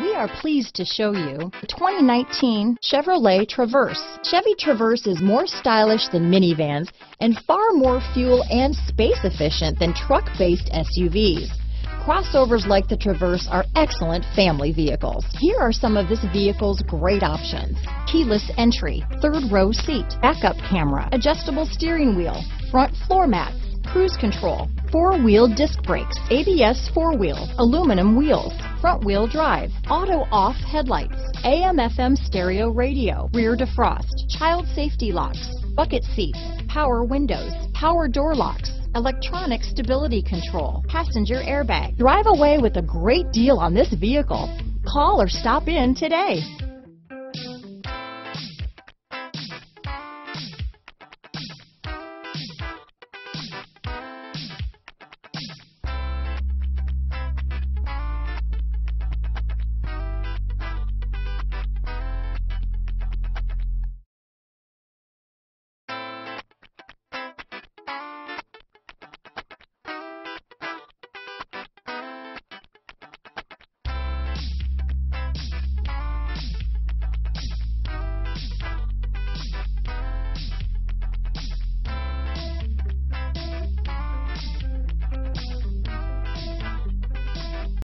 We are pleased to show you the 2019 Chevrolet Traverse. Chevy Traverse is more stylish than minivans and far more fuel and space efficient than truck-based SUVs. Crossovers like the Traverse are excellent family vehicles. Here are some of this vehicle's great options. Keyless entry, third row seat, backup camera, adjustable steering wheel, front floor mats, cruise control, four-wheel disc brakes, ABS four-wheel, aluminum wheels, front-wheel drive, auto-off headlights, AM-FM stereo radio, rear defrost, child safety locks, bucket seats, power windows, power door locks, electronic stability control, passenger airbag. Drive away with a great deal on this vehicle. Call or stop in today.